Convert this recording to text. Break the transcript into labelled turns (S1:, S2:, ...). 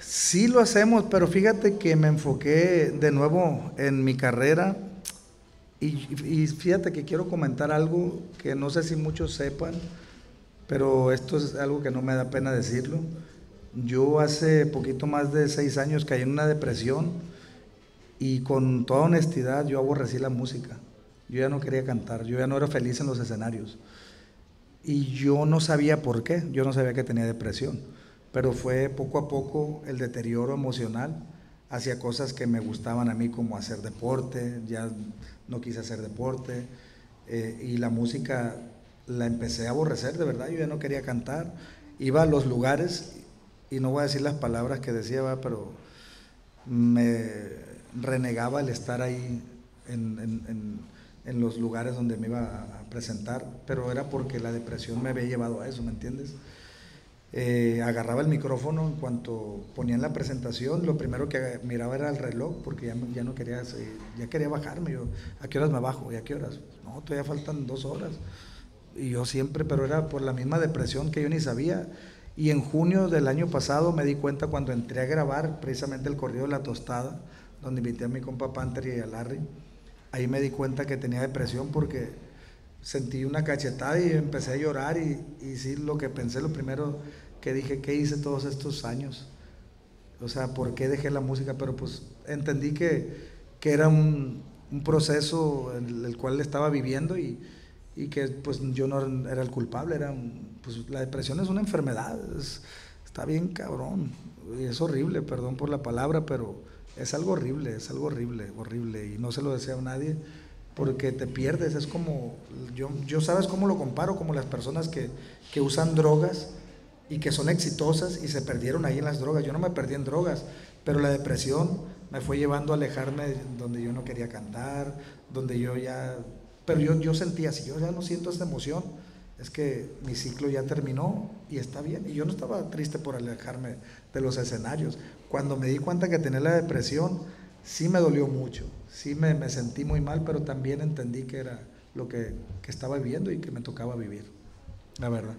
S1: Sí lo hacemos, pero fíjate que me enfoqué de nuevo en mi carrera y, y fíjate que quiero comentar algo que no sé si muchos sepan, pero esto es algo que no me da pena decirlo. Yo hace poquito más de seis años caí en una depresión y con toda honestidad yo aborrecí la música. Yo ya no quería cantar, yo ya no era feliz en los escenarios. Y yo no sabía por qué, yo no sabía que tenía depresión, pero fue poco a poco el deterioro emocional hacia cosas que me gustaban a mí como hacer deporte, ya no quise hacer deporte, eh, y la música la empecé a aborrecer de verdad, yo ya no quería cantar, iba a los lugares, y no voy a decir las palabras que decía, pero me renegaba el estar ahí en en los lugares donde me iba a presentar, pero era porque la depresión me había llevado a eso, ¿me entiendes? Eh, agarraba el micrófono en cuanto ponía en la presentación, lo primero que miraba era el reloj, porque ya, ya no quería, ya quería bajarme, yo, ¿a qué horas me bajo? ¿Y a qué horas? No, todavía faltan dos horas. Y yo siempre, pero era por la misma depresión que yo ni sabía. Y en junio del año pasado me di cuenta cuando entré a grabar precisamente el corrido de la tostada, donde invité a mi compa Panther y a Larry ahí me di cuenta que tenía depresión porque sentí una cachetada y empecé a llorar y, y sí, lo que pensé, lo primero que dije, ¿qué hice todos estos años? O sea, ¿por qué dejé la música? Pero pues entendí que, que era un, un, proceso en el cual estaba viviendo y, y, que pues yo no era el culpable, era pues la depresión es una enfermedad, está bien cabrón, y es horrible, perdón por la palabra, pero es algo horrible, es algo horrible, horrible, y no se lo deseo a nadie, porque te pierdes, es como, yo, yo sabes cómo lo comparo, como las personas que, que usan drogas y que son exitosas y se perdieron ahí en las drogas, yo no me perdí en drogas, pero la depresión me fue llevando a alejarme donde yo no quería cantar, donde yo ya, pero yo, yo sentía, si yo ya no siento esta emoción, es que mi ciclo ya terminó y está bien. Y yo no estaba triste por alejarme de los escenarios. Cuando me di cuenta que tenía la depresión, sí me dolió mucho, sí me, me sentí muy mal, pero también entendí que era lo que, que estaba viviendo y que me tocaba vivir, la verdad.